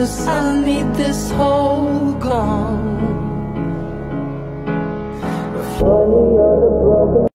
Cause I need this hole gone. Before